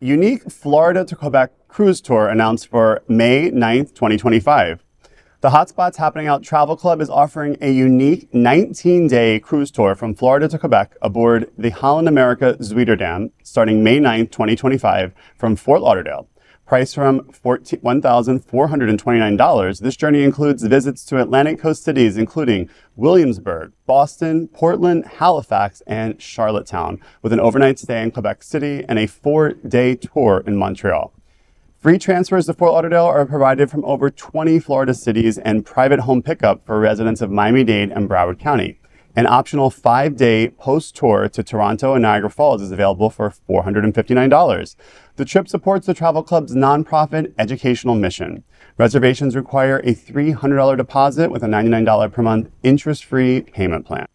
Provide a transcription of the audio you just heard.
unique Florida to Quebec cruise tour announced for May 9th, 2025. The Hotspots Happening Out Travel Club is offering a unique 19 day cruise tour from Florida to Quebec aboard the Holland America Zuiderdam starting May 9th, 2025 from Fort Lauderdale. Priced from $1,429, this journey includes visits to Atlantic coast cities including Williamsburg, Boston, Portland, Halifax, and Charlottetown, with an overnight stay in Quebec City and a four day tour in Montreal. Free transfers to Fort Lauderdale are provided from over 20 Florida cities and private home pickup for residents of Miami Dade and Broward County. An optional five day post tour to Toronto and Niagara Falls is available for $459. The trip supports the Travel Club's nonprofit educational mission. Reservations require a $300 deposit with a $99 per month interest free payment plan.